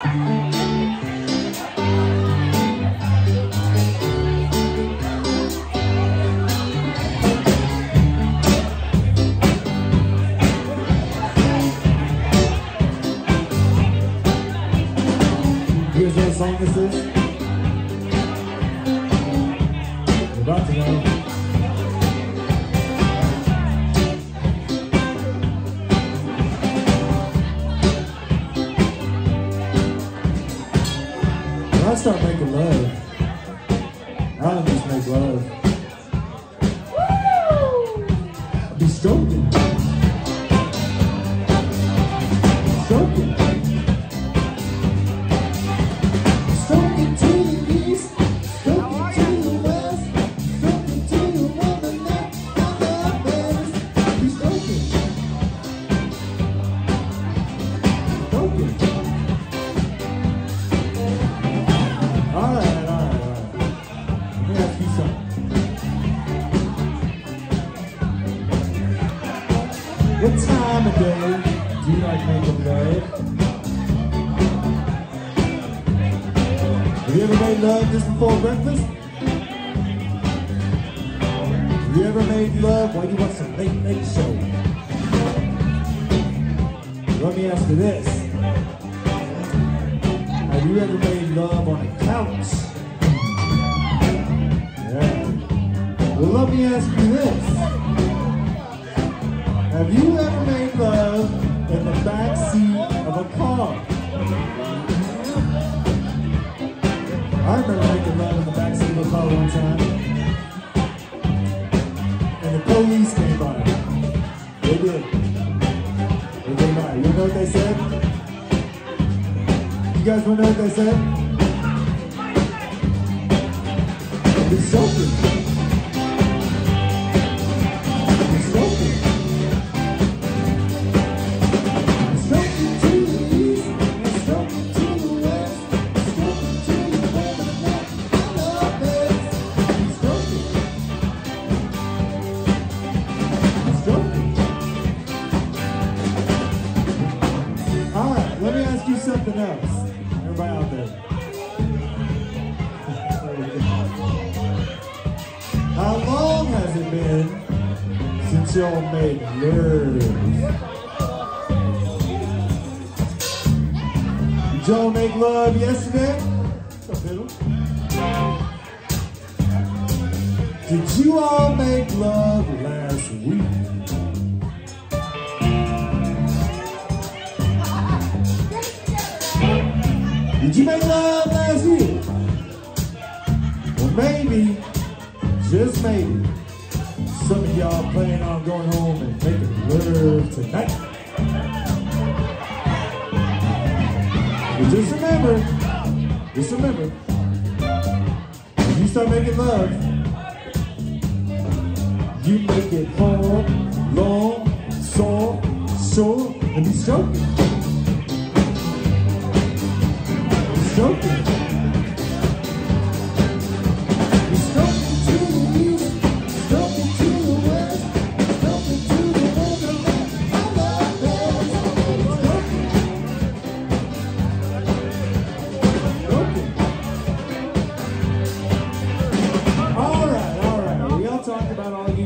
Here's what song this is. You're about to know. Start making love, I don't just make love. I'll be. Stroking. Love? Have you ever made love just before breakfast? Have you ever made love while you watch some late late show? Let me ask you this. Have you ever made love on a couch? Yeah. Well, let me ask you this. Have you ever made love in the back seat of a car? I remember making love in the back seat of a car one time. And the police came by. They did. They came by. You know what they said? You guys wanna know what they said? Be soaking. You something else. Everybody out there. How long has it been since y'all made love? Did y'all make love yesterday? Did you all make love last week? You make love last week? Well, maybe, just maybe, some of y'all plan on going home and making love tonight. But just remember, just remember, when you start making love, you make it hard, long, soft, short, and be stroking.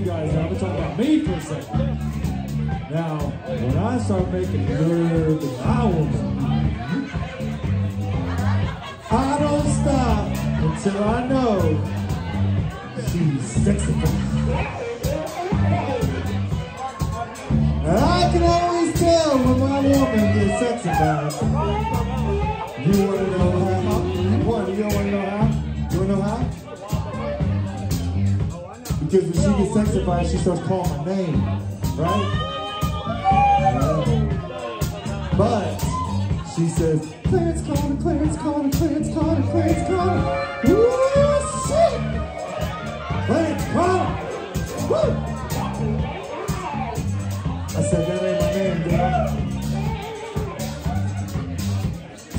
Guys. Now we're talking about me for a second. Now, when I start making love I my until I know she's sexy. I can always tell when my woman gets sexified. You wanna know how? What? You wanna know how? You wanna know how? Because when she gets sexified, she starts calling my name, right? But she says, Clarence Carter, Clarence Carter, Clarence Carter, Clarence Carter. So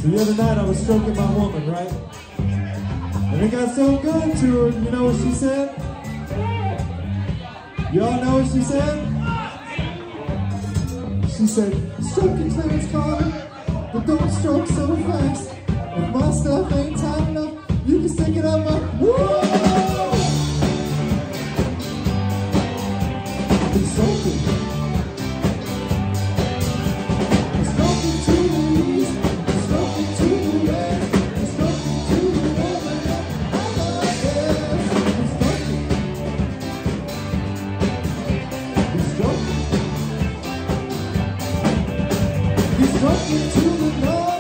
the other night I was stroking my woman, right? And it got so good to her, you know what she said? Y'all know what she said? She said, stroke your Clarence, but don't stroke so fast. If my stuff ain't tight enough, you can stick it up my He's to the Lord.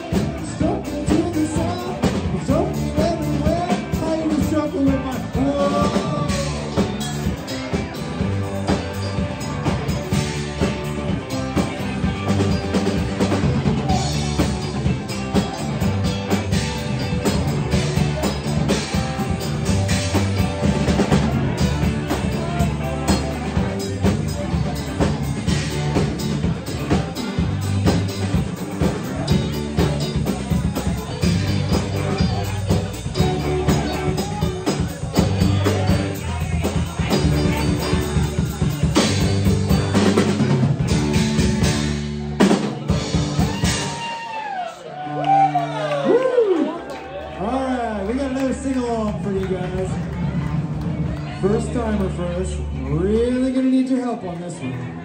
for you guys. First timer for us. Really gonna need your help on this one.